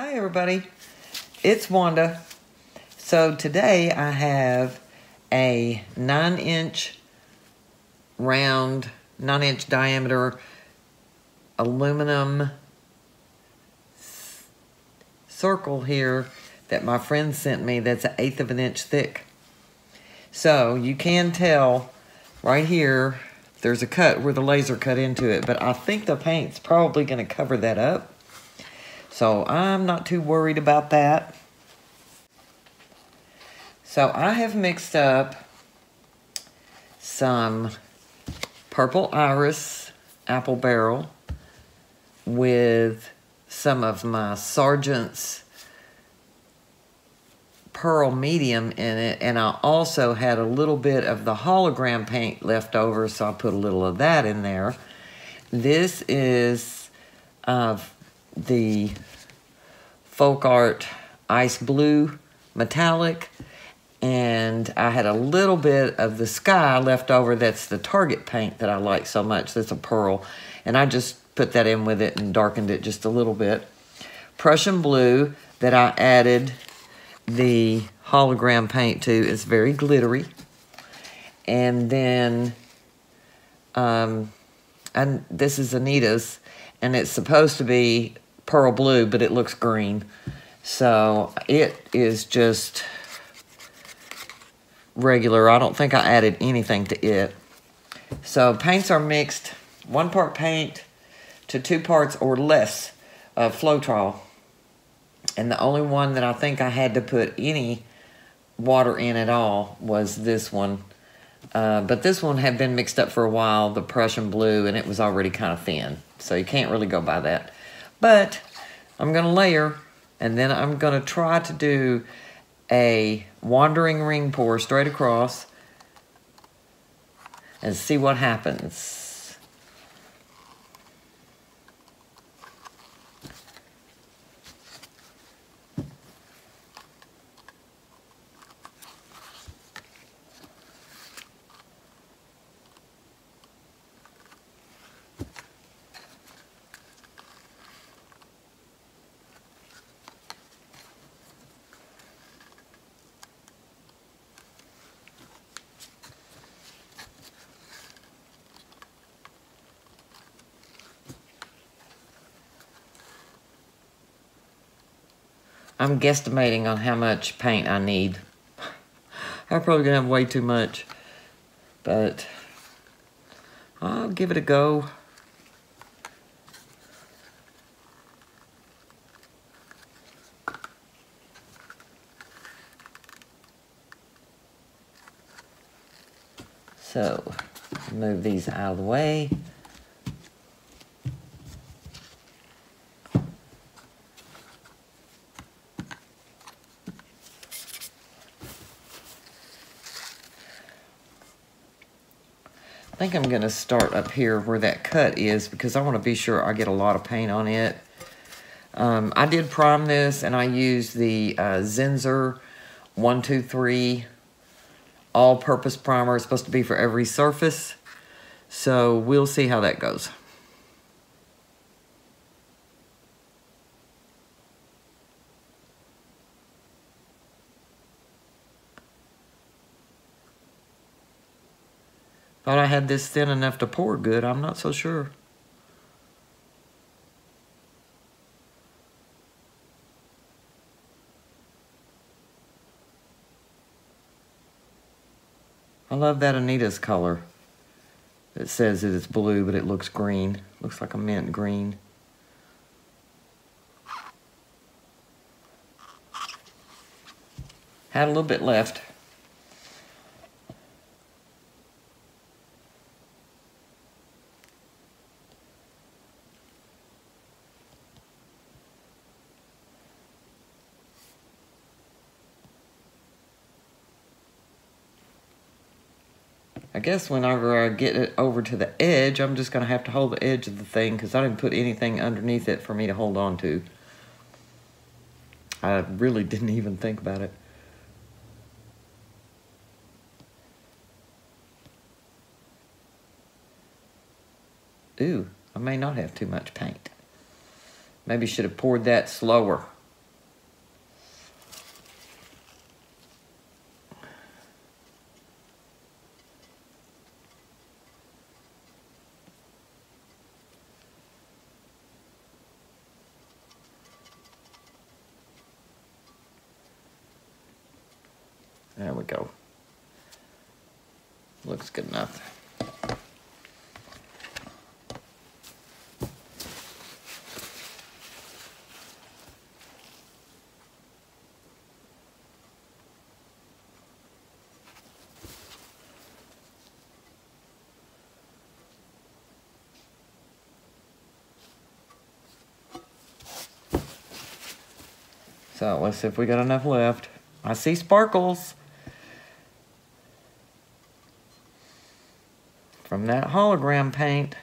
Hi, everybody. It's Wanda. So today I have a nine inch round, nine inch diameter aluminum circle here that my friend sent me that's an eighth of an inch thick. So you can tell right here, there's a cut where the laser cut into it, but I think the paint's probably gonna cover that up. So I'm not too worried about that. So I have mixed up some purple iris apple barrel with some of my Sargent's pearl medium in it and I also had a little bit of the hologram paint left over so I put a little of that in there. This is of the folk art ice blue metallic and I had a little bit of the sky left over that's the target paint that I like so much that's a pearl. And I just put that in with it and darkened it just a little bit. Prussian blue that I added the hologram paint to is very glittery. And then um, and this is Anita's and it's supposed to be pearl blue but it looks green so it is just regular. I don't think I added anything to it. So paints are mixed one part paint to two parts or less of Floetrol. And the only one that I think I had to put any water in at all was this one. Uh, but this one had been mixed up for a while, the Prussian blue, and it was already kind of thin. So you can't really go by that. But I'm going to layer, and then I'm going to try to do a wandering ring pour straight across and see what happens. I'm guesstimating on how much paint I need. I'm probably gonna have way too much, but I'll give it a go. So, move these out of the way. I think I'm going to start up here where that cut is because I want to be sure I get a lot of paint on it. Um, I did prime this and I used the uh, Zinsser 123 all-purpose primer. It's supposed to be for every surface. So we'll see how that goes. I thought I had this thin enough to pour good. I'm not so sure. I love that Anita's color. It says it is blue, but it looks green. Looks like a mint green. Had a little bit left. I guess whenever I get it over to the edge, I'm just going to have to hold the edge of the thing because I didn't put anything underneath it for me to hold on to. I really didn't even think about it. Ooh, I may not have too much paint. Maybe should have poured that slower There we go. Looks good enough. So let's see if we got enough left. I see sparkles. That hologram paint.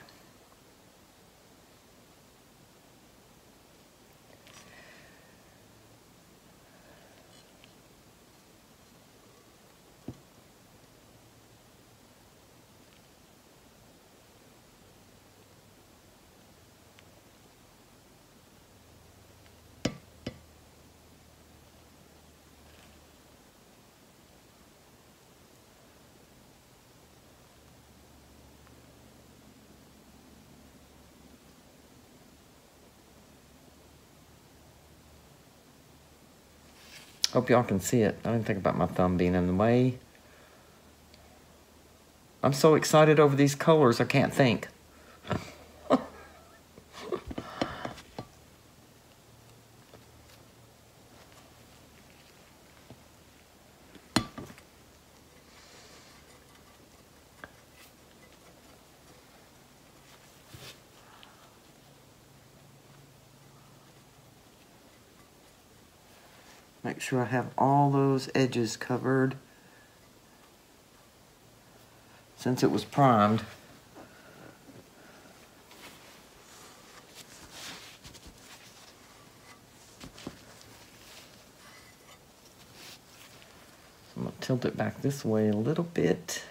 Hope y'all can see it. I didn't think about my thumb being in the way. I'm so excited over these colors, I can't think. Make sure I have all those edges covered. Since it was primed. I'm going to tilt it back this way a little bit.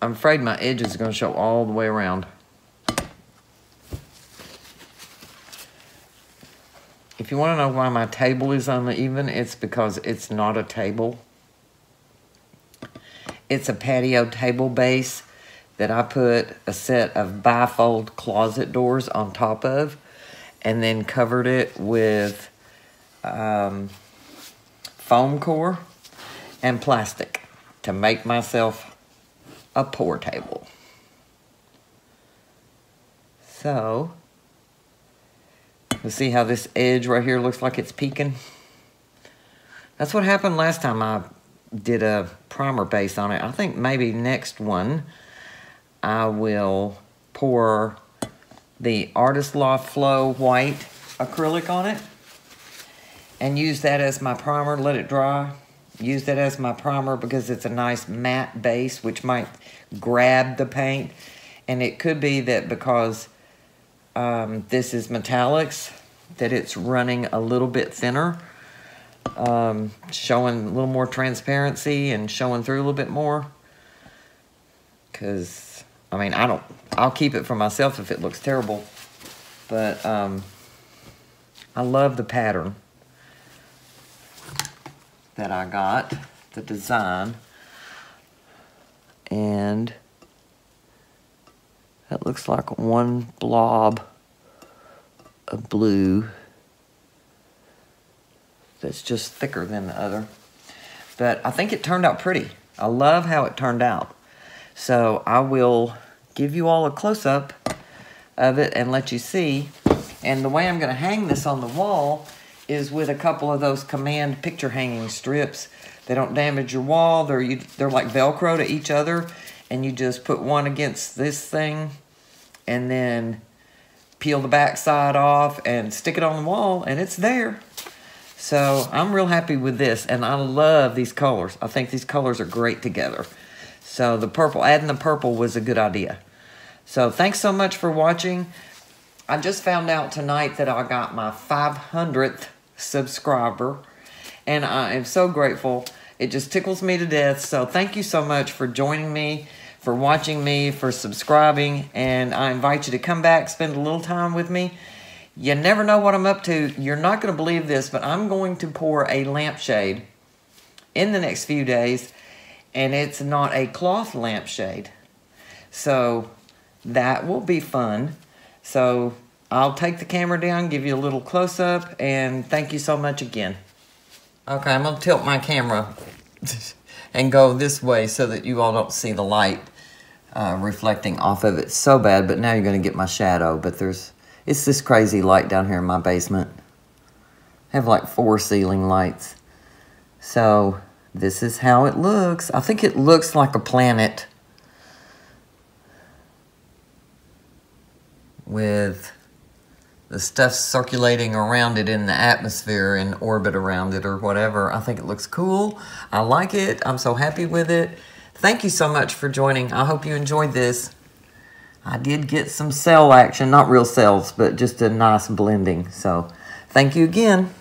I'm afraid my edges are going to show all the way around. If you want to know why my table is uneven, it's because it's not a table. It's a patio table base that I put a set of bifold closet doors on top of and then covered it with um, foam core and plastic to make myself a pour table. So, you see how this edge right here looks like it's peeking? That's what happened last time I did a primer base on it. I think maybe next one I will pour the Artist Loft Flow white acrylic on it and use that as my primer, let it dry. Use that as my primer because it's a nice matte base which might grab the paint. And it could be that because um, this is metallics, that it's running a little bit thinner, um, showing a little more transparency and showing through a little bit more. Because, I mean, I don't, I'll keep it for myself if it looks terrible. But um, I love the pattern that I got, the design. And that looks like one blob of blue that's just thicker than the other. But I think it turned out pretty. I love how it turned out. So I will give you all a close-up of it and let you see. And the way I'm going to hang this on the wall is with a couple of those command picture hanging strips. They don't damage your wall. They're, you, they're like Velcro to each other. And you just put one against this thing and then peel the back side off and stick it on the wall and it's there. So I'm real happy with this and I love these colors. I think these colors are great together. So the purple, adding the purple was a good idea. So thanks so much for watching. I just found out tonight that I got my 500th subscriber and I am so grateful. It just tickles me to death. So thank you so much for joining me for watching me, for subscribing, and I invite you to come back, spend a little time with me. You never know what I'm up to. You're not going to believe this, but I'm going to pour a lampshade in the next few days, and it's not a cloth lampshade. So that will be fun. So I'll take the camera down, give you a little close up, and thank you so much again. Okay, I'm gonna tilt my camera and go this way so that you all don't see the light uh, reflecting off of it so bad, but now you're gonna get my shadow, but there's, it's this crazy light down here in my basement. I have like four ceiling lights. So this is how it looks. I think it looks like a planet with the stuff circulating around it in the atmosphere and orbit around it or whatever. I think it looks cool. I like it. I'm so happy with it. Thank you so much for joining. I hope you enjoyed this. I did get some cell action, not real cells, but just a nice blending. So thank you again.